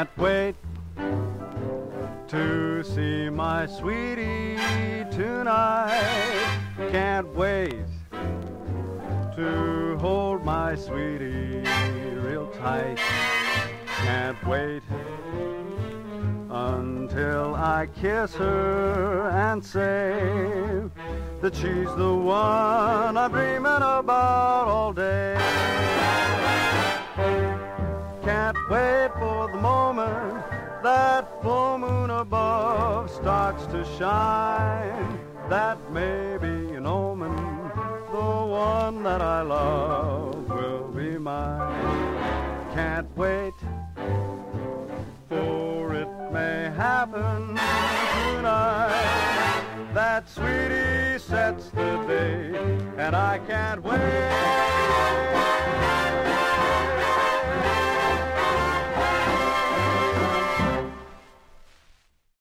Can't wait to see my sweetie tonight. Can't wait to hold my sweetie real tight. Can't wait until I kiss her and say that she's the one I'm dreaming about all day. Full moon above starts to shine. That may be an omen, the one that I love will be mine. Can't wait, for it may happen tonight. That sweetie sets the day, and I can't wait.